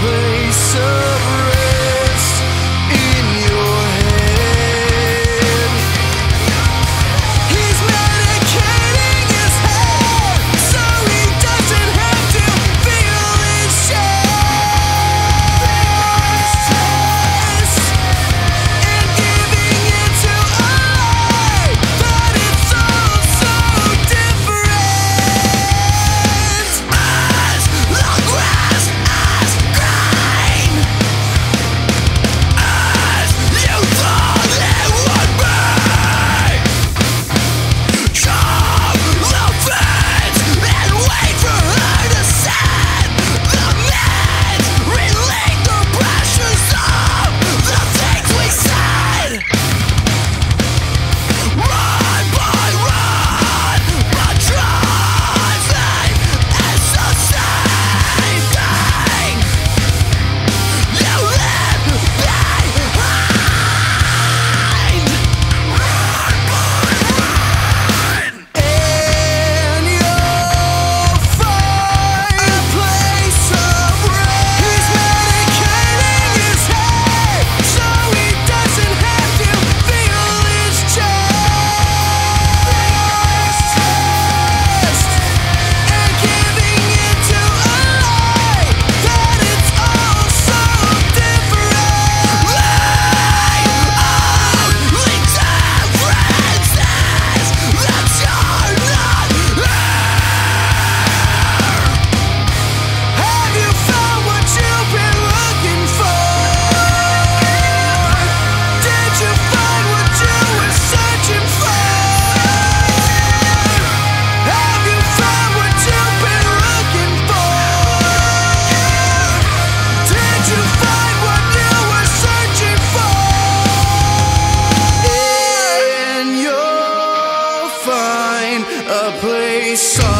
place. place.